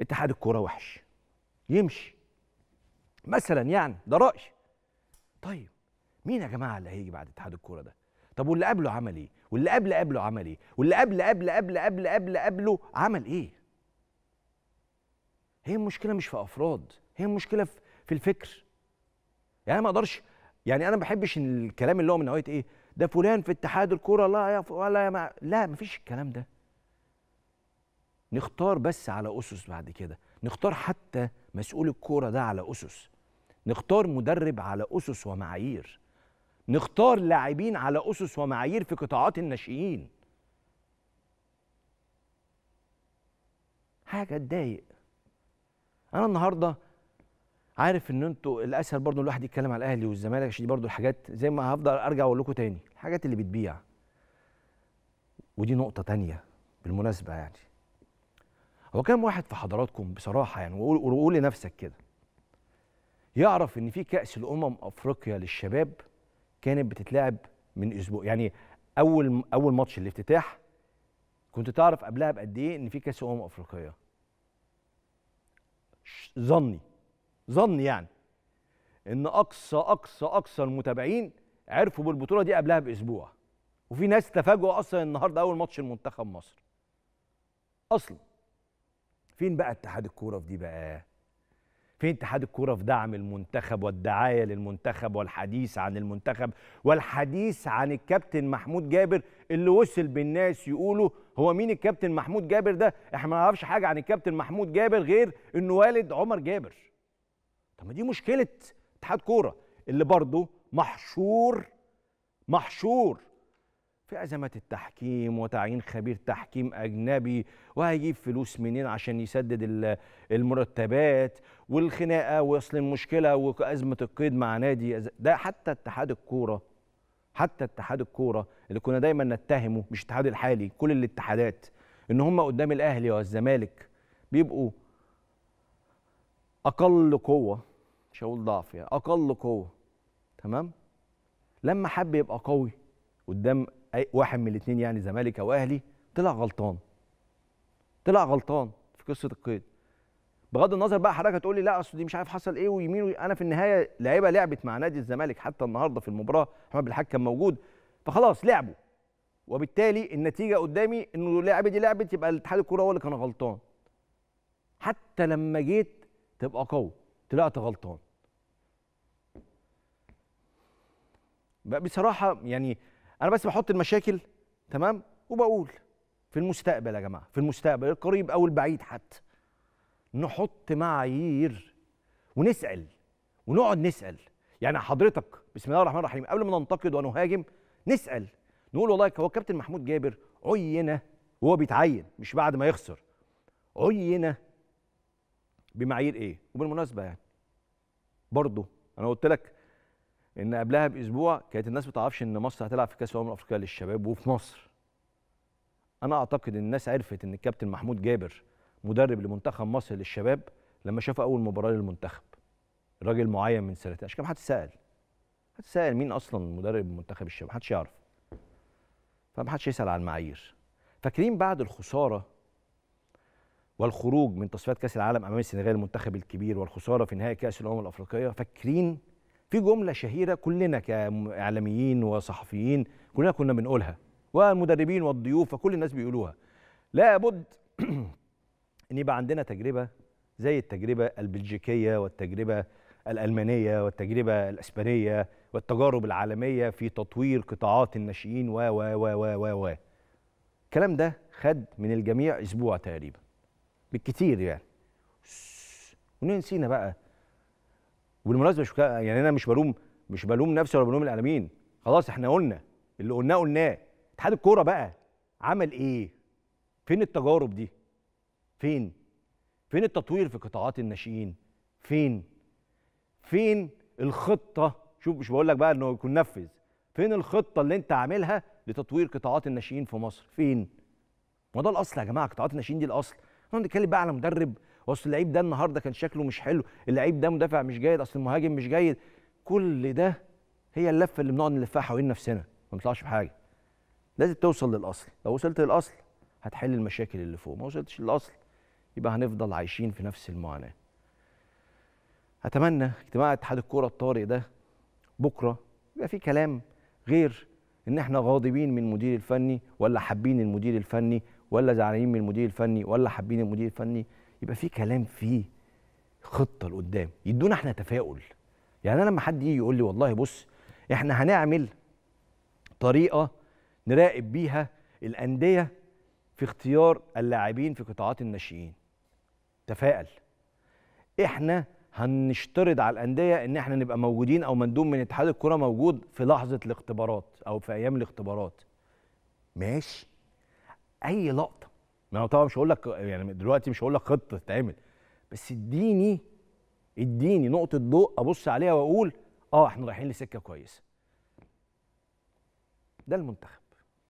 اتحاد الكورة وحش. يمشي. مثلا يعني ده راي طيب مين يا جماعة اللي هيجي بعد اتحاد الكورة ده؟ طب واللي قبله عمل إيه؟ واللي قبل قبله عمل إيه؟ واللي قبل قبل قبل قبل قبل قبله عمل إيه؟ هي المشكلة مش في أفراد هي المشكلة في الفكر. يعني أنا ما أقدرش يعني أنا ما بحبش الكلام اللي هو من نوعية إيه؟ ده فلان في اتحاد الكورة لا يا ولا يا مع... لا مفيش الكلام ده. نختار بس على أسس بعد كده. نختار حتى مسؤول الكورة ده على أسس. نختار مدرب على أسس ومعايير. نختار لاعبين على أسس ومعايير في قطاعات الناشئين. حاجة تضايق. أنا النهارده عارف إن أنتوا الأسهل برضو الواحد يتكلم على الأهلي والزمالك عشان دي برضو الحاجات زي ما هفضل أرجع أقول لكم تاني. الحاجات اللي بتبيع. ودي نقطة تانية بالمناسبة يعني. هو كام واحد في حضراتكم بصراحة يعني؟ وقول وقول لنفسك كده. يعرف إن في كأس الامم أفريقيا للشباب كانت بتتلعب من أسبوع يعني أول أول ماتش الافتتاح كنت تعرف قبلها بقد إيه إن في كأس أمم أفريقية؟ ظني ظني يعني إن أقصى أقصى أقصى المتابعين عرفوا بالبطولة دي قبلها بأسبوع. وفي ناس تفاجئوا أصلا النهارده أول ماتش المنتخب مصر. أصلا. فين بقى اتحاد الكورة في دي بقى؟ فين اتحاد الكورة في دعم المنتخب والدعاية للمنتخب والحديث عن المنتخب والحديث عن الكابتن محمود جابر اللي وصل بالناس يقولوا هو مين الكابتن محمود جابر ده؟ إحنا ما نعرفش حاجة عن الكابتن محمود جابر غير إنه والد عمر جابر. طب ما دي مشكلة اتحاد كورة اللي برضه محشور محشور. في ازمات التحكيم وتعيين خبير تحكيم أجنبي وهيجيب فلوس منين عشان يسدد ال- المرتبات والخناقة واصل المشكلة وأزمة القيد مع نادي ده حتى اتحاد الكورة حتى اتحاد الكورة اللي كنا دايما نتهمه مش الاتحاد الحالي كل الاتحادات إن هم قدام الأهلي والزمالك بيبقوا أقل قوة مش هقول ضعف يعني أقل قوة تمام؟ لما حب يبقى قوي قدام أي واحد من الاثنين يعني زمالك أو أهلي طلع غلطان. طلع غلطان في قصة القيد. بغض النظر بقى حضرتك هتقول لي لا أصل دي مش عارف حصل إيه ويمين وي... أنا في النهاية لعيبة لعبت مع نادي الزمالك حتى النهارده في المباراة محمد بالحاج كان موجود فخلاص لعبوا. وبالتالي النتيجة قدامي إنه اللعبة دي لعبت يبقى الاتحاد الكوره هو اللي كان غلطان. حتى لما جيت تبقى قوي طلعت غلطان. بصراحة يعني أنا بس بحط المشاكل تمام؟ وبقول في المستقبل يا جماعة في المستقبل القريب أو البعيد حتى. نحط معايير ونسأل ونقعد نسأل. يعني حضرتك بسم الله الرحمن الرحيم قبل ما ننتقد ونهاجم نسأل. نقول والله هو الكابتن محمود جابر عين وهو بيتعين مش بعد ما يخسر. عين بمعايير إيه؟ وبالمناسبة يعني برضه أنا قلت لك إن قبلها بأسبوع كانت الناس ما تعرفش إن مصر هتلعب في كأس الأمم الأفريقية للشباب وفي مصر. أنا أعتقد إن الناس عرفت إن الكابتن محمود جابر مدرب لمنتخب مصر للشباب لما شاف أول مباراة للمنتخب. راجل معين من سنتين عشان كده محدش سأل. محدش سأل مين أصلا مدرب منتخب الشباب محدش يعرف. فمحدش يسأل عن المعايير. فاكرين بعد الخسارة والخروج من تصفيات كأس العالم أمام السنغال المنتخب الكبير والخسارة في نهائي كأس الأمم الأفريقية؟ فاكرين في جملة شهيرة كلنا كإعلاميين وصحفيين كلنا كنا بنقولها والمدربين والضيوف وكل الناس بيقولوها. لابد إن يبقى عندنا تجربة زي التجربة البلجيكية والتجربة الألمانية والتجربة الإسبانية والتجارب العالمية في تطوير قطاعات الناشئين و و و و و و. الكلام ده خد من الجميع أسبوع تقريبا بالكتير يعني. ونسينا بقى وبالمناسبة مش يعني أنا مش بلوم مش بلوم نفسي ولا بلوم الاعلاميين خلاص إحنا قلنا اللي قلناه قلناه. اتحاد الكورة بقى عمل إيه؟ فين التجارب دي؟ فين؟ فين التطوير في قطاعات الناشئين؟ فين؟ فين الخطة؟ شوف مش بقول لك بقى إنه يكون نفذ. فين الخطة اللي أنت عاملها لتطوير قطاعات الناشئين في مصر؟ فين؟ ما ده الأصل يا جماعة قطاعات الناشئين دي الأصل. إحنا بنتكلم بقى على مدرب واصل اللعيب ده النهارده كان شكله مش حلو اللعيب ده مدافع مش جيد أصل المهاجم مش جيد. كل ده هي اللفة اللي بنقعد نلفها حوالين نفسنا ما نطلعش بحاجة. لازم توصل للأصل. لو وصلت للأصل هتحل المشاكل اللي فوق ما وصلتش للأصل يبقى هنفضل عايشين في نفس المعاناة. أتمنى اجتماع اتحاد الكورة الطارئ ده بكرة يبقى في كلام غير إن إحنا غاضبين من المدير الفني ولا حابين المدير الفني ولا زعلانين من المدير الفني ولا حابين المدير الفني. يبقى في كلام فيه خطة لقدام يدونا إحنا تفاؤل. يعني أنا لما حد يجي يقول لي والله بص إحنا هنعمل طريقة نراقب بيها الأندية في اختيار اللاعبين في قطاعات الناشئين. تفائل إحنا هنشترط على الأندية إن إحنا نبقى موجودين أو مندوب من اتحاد الكرة موجود في لحظة الاختبارات أو في أيام الاختبارات. ماشي. أي لقطة ما هو طبعا مش هقول لك يعني دلوقتي مش هقول لك خطة تتعمل بس اديني اديني نقطة ضوء أبص عليها وأقول آه إحنا رايحين لسكة كويسة. ده المنتخب.